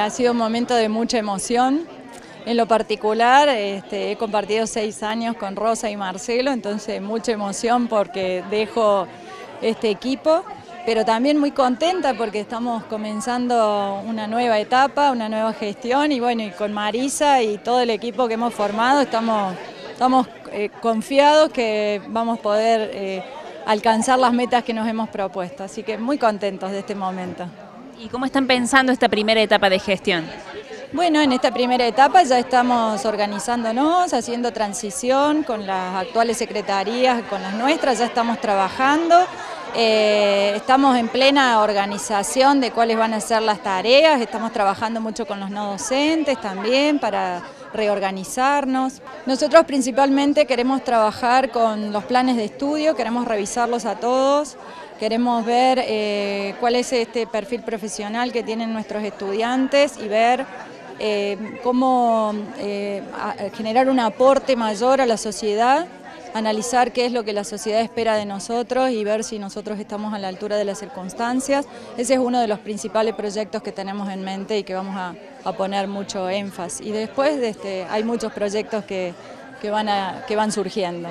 Ha sido un momento de mucha emoción. En lo particular, este, he compartido seis años con Rosa y Marcelo, entonces mucha emoción porque dejo este equipo, pero también muy contenta porque estamos comenzando una nueva etapa, una nueva gestión y bueno, y con Marisa y todo el equipo que hemos formado estamos, estamos eh, confiados que vamos a poder eh, alcanzar las metas que nos hemos propuesto, así que muy contentos de este momento. ¿Y cómo están pensando esta primera etapa de gestión? Bueno, en esta primera etapa ya estamos organizándonos, haciendo transición con las actuales secretarías, con las nuestras, ya estamos trabajando. Eh, estamos en plena organización de cuáles van a ser las tareas, estamos trabajando mucho con los no docentes también para reorganizarnos. Nosotros principalmente queremos trabajar con los planes de estudio, queremos revisarlos a todos, queremos ver eh, cuál es este perfil profesional que tienen nuestros estudiantes y ver eh, cómo eh, generar un aporte mayor a la sociedad, analizar qué es lo que la sociedad espera de nosotros y ver si nosotros estamos a la altura de las circunstancias. Ese es uno de los principales proyectos que tenemos en mente y que vamos a, poner mucho énfasis. Y después de este, hay muchos proyectos que van surgiendo.